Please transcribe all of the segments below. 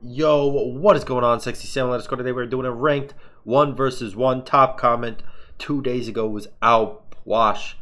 Yo, what is going on, 67? Let's go today. We're doing a ranked one versus one. Top comment two days ago was Outwash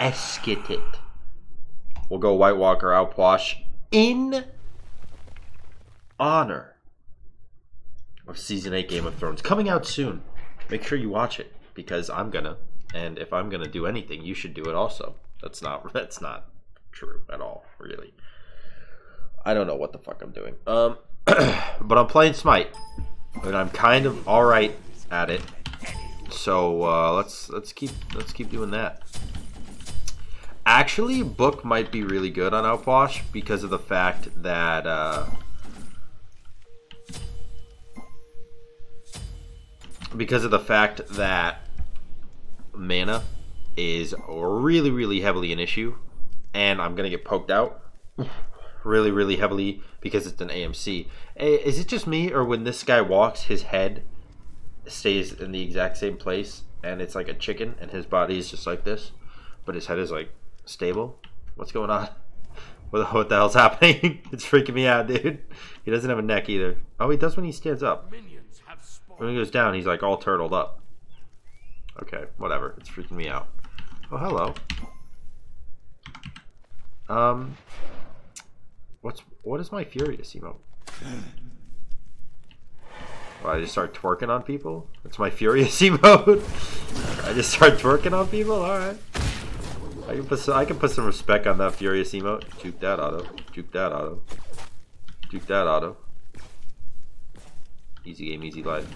Esketit. We'll go White Walker Outwash in honor of season 8 Game of Thrones. Coming out soon. Make sure you watch it because I'm gonna. And if I'm gonna do anything, you should do it also. That's not that's not true at all, really. I don't know what the fuck I'm doing. Um, but I'm playing Smite, and I'm kind of all right at it. So uh, let's let's keep let's keep doing that. Actually, book might be really good on Outwash because of the fact that uh, because of the fact that mana is really really heavily an issue, and I'm gonna get poked out really, really heavily because it's an AMC. Is it just me, or when this guy walks, his head stays in the exact same place, and it's like a chicken, and his body is just like this, but his head is like stable? What's going on? What, what the hell's happening? it's freaking me out, dude. He doesn't have a neck either. Oh, he does when he stands up. When he goes down, he's like all turtled up. Okay, whatever. It's freaking me out. Oh, hello. Um, What's what is my furious emote? Well, I just start twerking on people. That's my furious emote. I just start twerking on people. All right. I can put some, I can put some respect on that furious emote. Juke that auto. Juke that auto. Juke that auto. Easy game, easy life.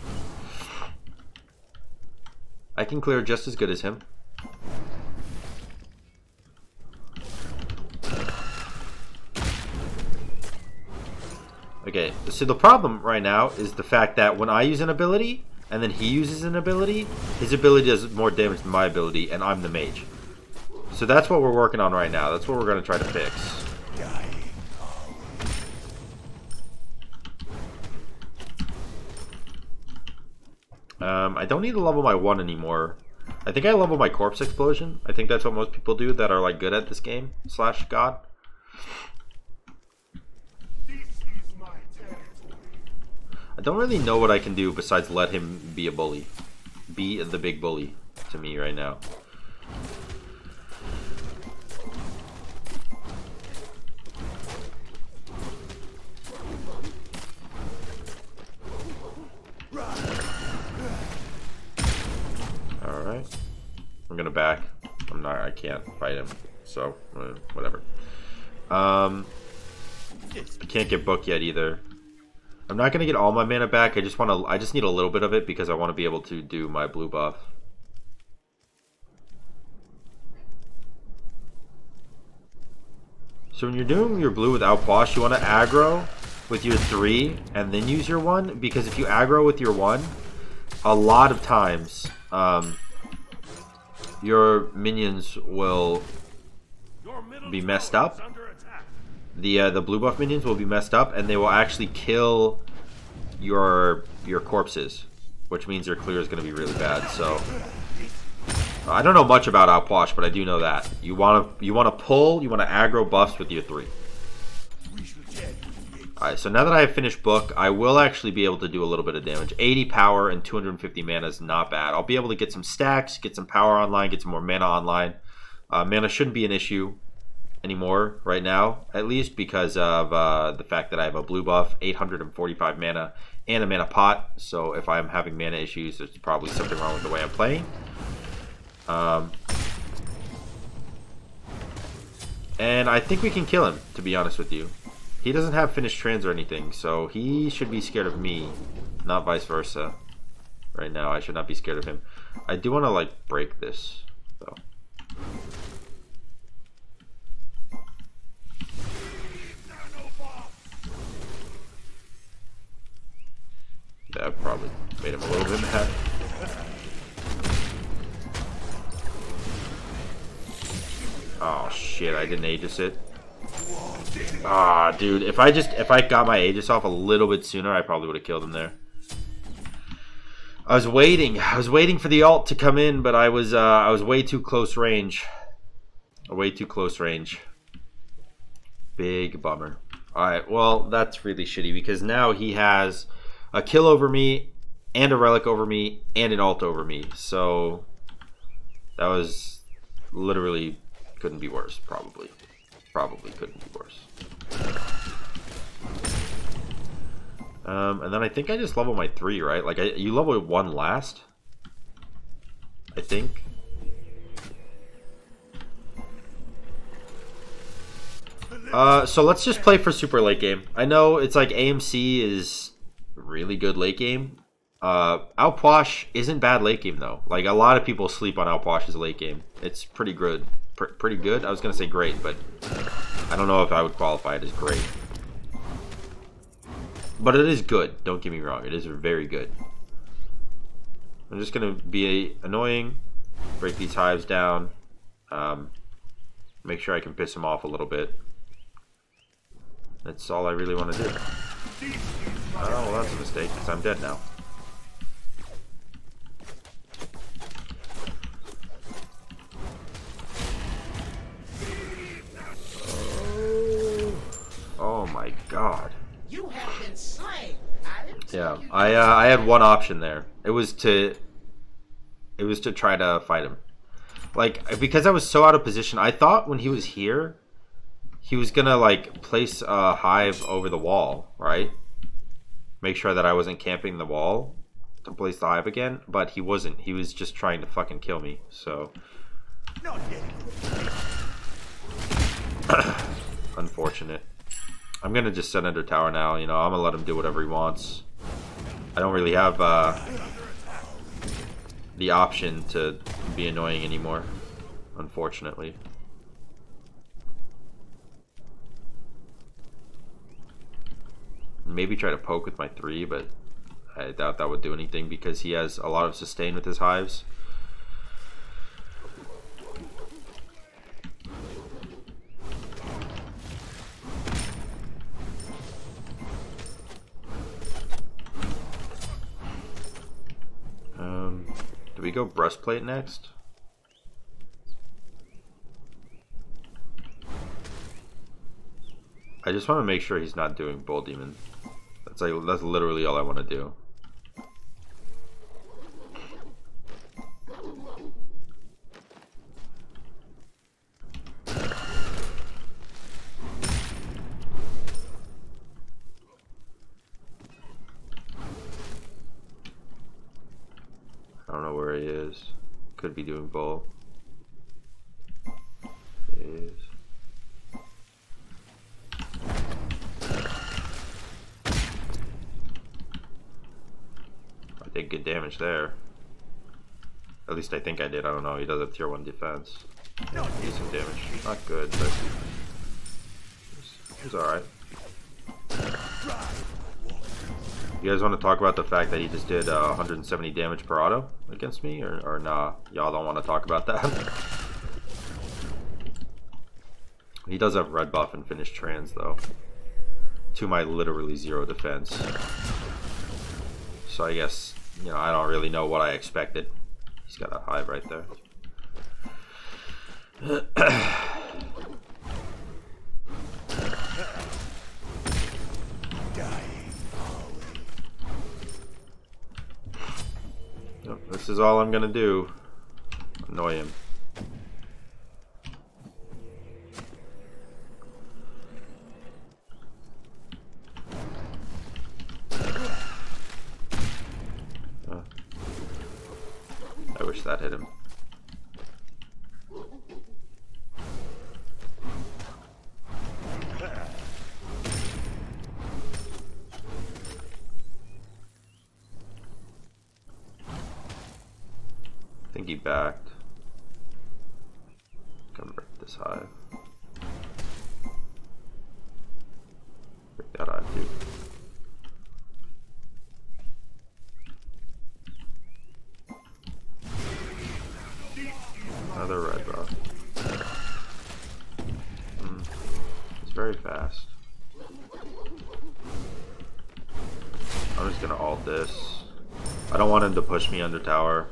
I can clear just as good as him. Okay, so the problem right now is the fact that when I use an ability, and then he uses an ability, his ability does more damage than my ability, and I'm the mage. So that's what we're working on right now. That's what we're going to try to fix. Um, I don't need to level my 1 anymore. I think I level my corpse explosion. I think that's what most people do that are like good at this game, slash god. I don't really know what I can do besides let him be a bully. Be the big bully to me right now. Alright. I'm gonna back. I'm not, I can't fight him. So, uh, whatever. Um, I can't get book yet either. I'm not gonna get all my mana back. I just want to. I just need a little bit of it because I want to be able to do my blue buff. So when you're doing your blue without Bosch, you want to aggro with your three and then use your one because if you aggro with your one, a lot of times um, your minions will be messed up the uh, the blue buff minions will be messed up, and they will actually kill your your corpses, which means your clear is going to be really bad. So I don't know much about Outwash, but I do know that you want to you want to pull, you want to aggro buffs with your three. Alright, so now that I have finished book, I will actually be able to do a little bit of damage. 80 power and 250 mana is not bad. I'll be able to get some stacks, get some power online, get some more mana online. Uh, mana shouldn't be an issue anymore right now, at least because of uh, the fact that I have a blue buff, 845 mana, and a mana pot. So if I'm having mana issues, there's probably something wrong with the way I'm playing. Um, and I think we can kill him, to be honest with you. He doesn't have finished trans or anything, so he should be scared of me, not vice versa. Right now, I should not be scared of him. I do want to, like, break this, That probably made him a little bit mad. Oh shit, I didn't Aegis it. Ah, dude, if I just, if I got my Aegis off a little bit sooner, I probably would have killed him there. I was waiting, I was waiting for the alt to come in, but I was, uh, I was way too close range. Way too close range. Big bummer. Alright, well, that's really shitty because now he has a kill over me and a relic over me and an alt over me. So that was literally couldn't be worse, probably. Probably couldn't be worse. Um, and then I think I just level my three, right? Like, I, you level one last? I think. Uh, so let's just play for super late game. I know it's like AMC is really good late game. Uh, Alpwash isn't bad late game though. Like a lot of people sleep on Alpwash's late game. It's pretty good. Pr pretty good. I was gonna say great, but I don't know if I would qualify it as great. But it is good. Don't get me wrong. It is very good. I'm just gonna be annoying, break these hives down, um, make sure I can piss them off a little bit. That's all I really want to do. Oh, well, that's a mistake, because I'm dead now. Oh, oh my god. You have been slain. yeah, I uh, I had one option there. It was to it was to try to fight him. Like because I was so out of position, I thought when he was here he was gonna like place a hive over the wall, right? Make sure that I wasn't camping the wall to place the hive again, but he wasn't. He was just trying to fucking kill me. So unfortunate. I'm gonna just send under tower now. You know, I'm gonna let him do whatever he wants. I don't really have uh, the option to be annoying anymore, unfortunately. Maybe try to poke with my three, but I doubt that would do anything because he has a lot of sustain with his hives. Um, do we go breastplate next? I just want to make sure he's not doing Bull Demon. That's like that's literally all I want to do. I don't know where he is. Could be doing bull. Is. did good damage there. At least I think I did. I don't know. He does a tier 1 defense. Decent damage. Not good, but he's alright. You guys want to talk about the fact that he just did uh, 170 damage per auto against me? Or, or nah, y'all don't want to talk about that? he does have red buff and finish trans though. To my literally zero defense. So I guess you know, I don't really know what I expected. He's got a hive right there. This is all I'm gonna do. Annoy him. That hit him. I think he backed. Convert this hive. Break that hive too. Another red buff. Mm. It's very fast. I'm just gonna alt this. I don't want to push me under tower.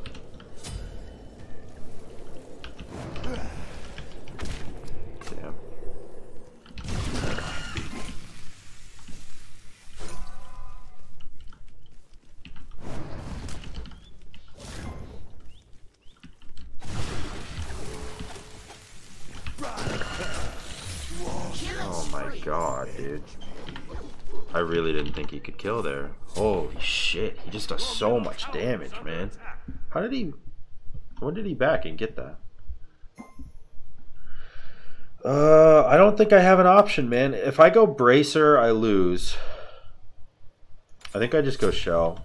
Really didn't think he could kill there. Holy shit, he just does so much damage, man. How did he... When did he back and get that? Uh, I don't think I have an option, man. If I go Bracer, I lose. I think I just go Shell.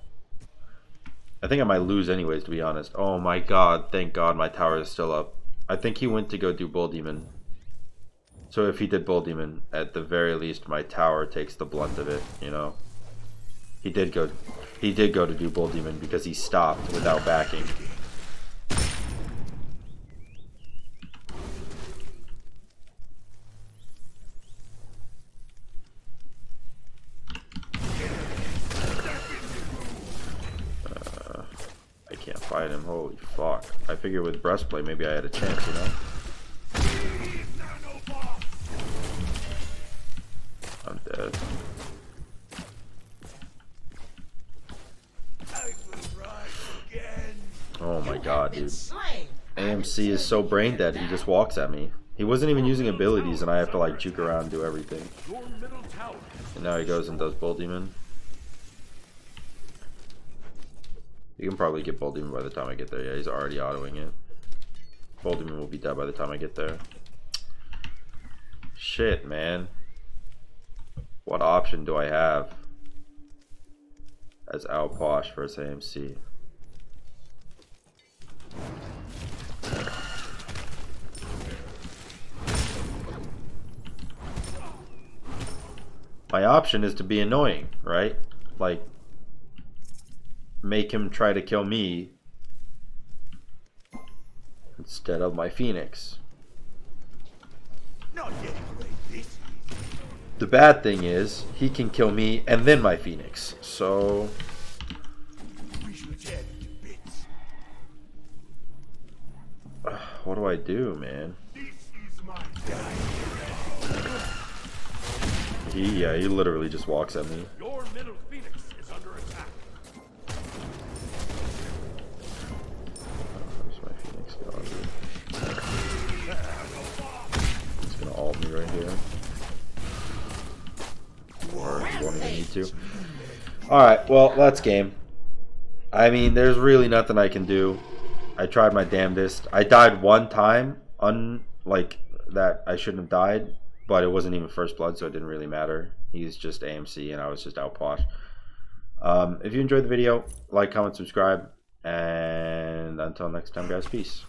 I think I might lose anyways, to be honest. Oh my god, thank god my tower is still up. I think he went to go do Bull Demon. So if he did Bull Demon, at the very least my tower takes the blunt of it, you know? He did go he did go to do Bull Demon because he stopped without backing. Uh, I can't fight him. Holy fuck. I figured with breastplate maybe I had a chance, you know? AMC is so brain dead, he just walks at me. He wasn't even using abilities and I have to like juke around and do everything. And now he goes and does Bull Demon. You can probably get Bull Demon by the time I get there. Yeah, he's already autoing it. Bull Demon will be dead by the time I get there. Shit, man. What option do I have as Outposh versus AMC? My option is to be annoying, right? Like, make him try to kill me instead of my Phoenix. The bad thing is, he can kill me and then my Phoenix. So... What do I do, man? He, yeah, he literally just walks at me. Your middle Phoenix is under attack. Where's my Phoenix gone, He's gonna ult me right here. Or he won't even need to. Alright, well, that's game. I mean, there's really nothing I can do. I tried my damnedest. I died one time, un like that I shouldn't have died, but it wasn't even first blood, so it didn't really matter. He's just AMC, and I was just outposh. Um, if you enjoyed the video, like, comment, subscribe, and until next time, guys, peace.